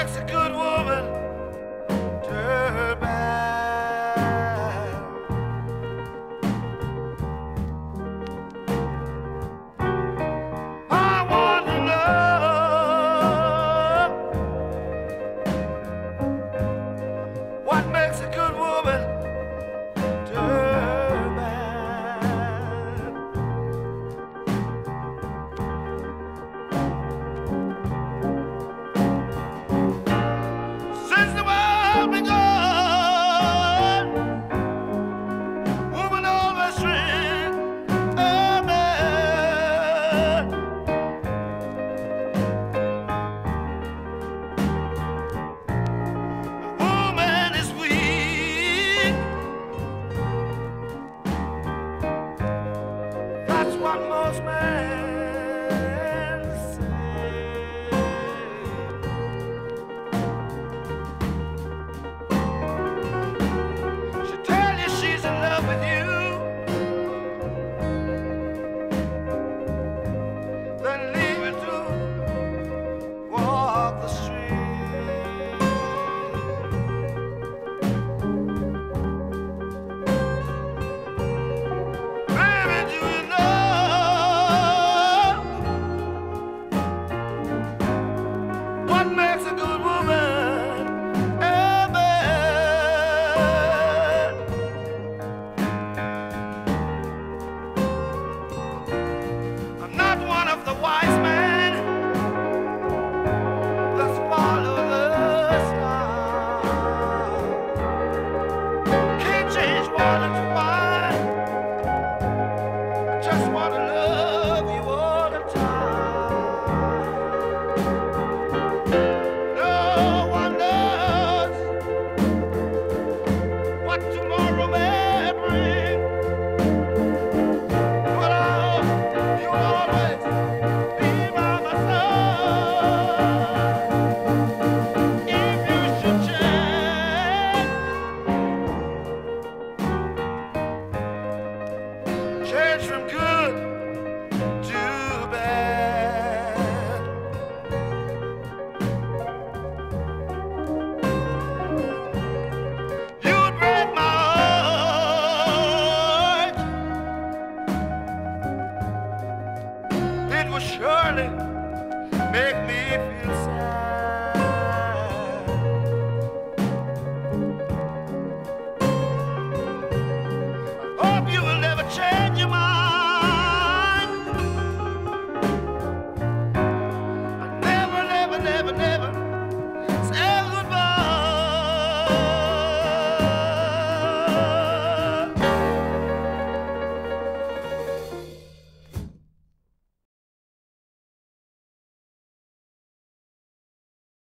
That's a good one. what most men tomorrow. surely make me